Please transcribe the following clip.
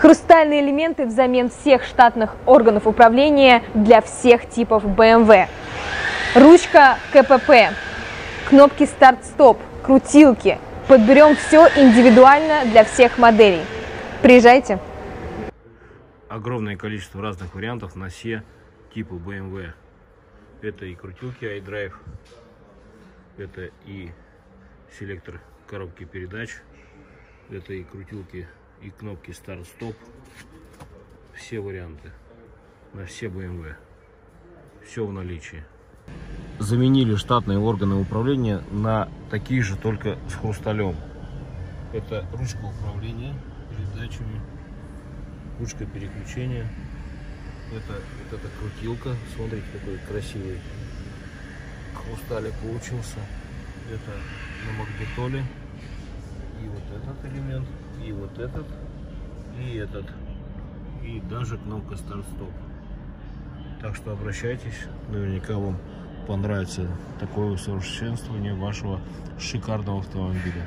Хрустальные элементы взамен всех штатных органов управления для всех типов BMW. Ручка КПП, кнопки старт-стоп, крутилки. Подберем все индивидуально для всех моделей. Приезжайте. огромное количество разных вариантов на все типы BMW. Это и крутилки iDrive, это и селектор коробки передач, это и крутилки и кнопки старт-стоп. Все варианты на все BMW. Все в наличии. Заменили штатные органы управления на такие же, только с хрусталем. Это ручка управления передачами, ручка переключения. Это вот эта крутилка. Смотрите, какой красивый хрусталик получился. Это на магнитоле. Этот элемент, и вот этот, и этот. И даже кнопка старт-стоп. Так что обращайтесь, наверняка вам понравится такое усовершенствование вашего шикарного автомобиля.